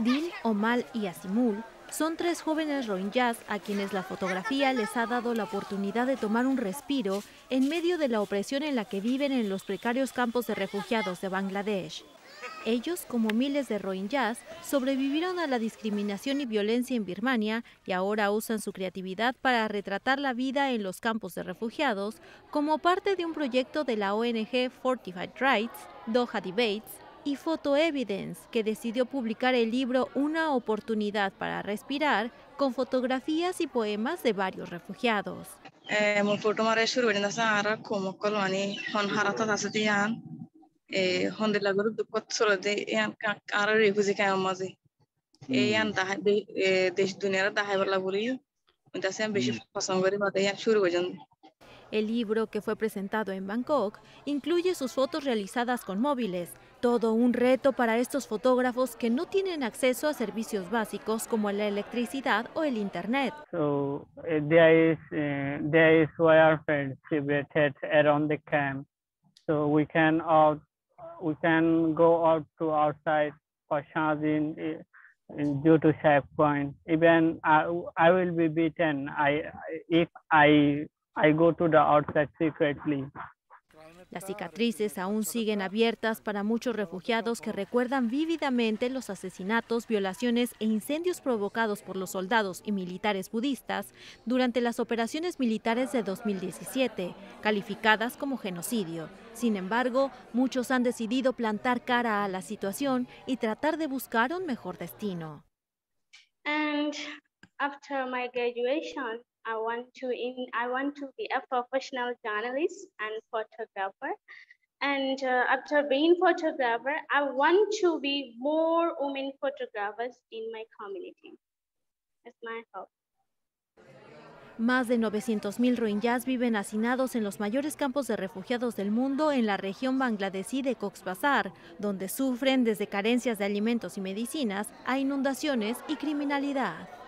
Dil, Omal y Asimul son tres jóvenes rohingyas a quienes la fotografía les ha dado la oportunidad de tomar un respiro en medio de la opresión en la que viven en los precarios campos de refugiados de Bangladesh. Ellos, como miles de rohingyas, sobrevivieron a la discriminación y violencia en Birmania y ahora usan su creatividad para retratar la vida en los campos de refugiados como parte de un proyecto de la ONG Fortified Rights, Doha Debates y Photo Evidence, que decidió publicar el libro Una oportunidad para respirar con fotografías y poemas de varios refugiados. El libro, que fue presentado en Bangkok, incluye sus fotos realizadas con móviles, todo un reto para estos fotógrafos que no tienen acceso a servicios básicos como la electricidad o el internet. So uh, there is uh, there is celebrated around the camp, so we can out we can go out to outside for uh, due to checkpoint. Even I, I will be beaten. I if I I go to the outside secretly. Las cicatrices aún siguen abiertas para muchos refugiados que recuerdan vívidamente los asesinatos, violaciones e incendios provocados por los soldados y militares budistas durante las operaciones militares de 2017, calificadas como genocidio. Sin embargo, muchos han decidido plantar cara a la situación y tratar de buscar un mejor destino. And after my graduation, I want to in I want to be a professional journalist and photographer. And uh, after being photographer, I want to be more women photographers in my community. That's my hope. Más de 900.000 rohingyas viven hacinados en los mayores campos de refugiados del mundo en la región bangladesí de Cox's Bazar, donde sufren desde carencias de alimentos y medicinas a inundaciones y criminalidad.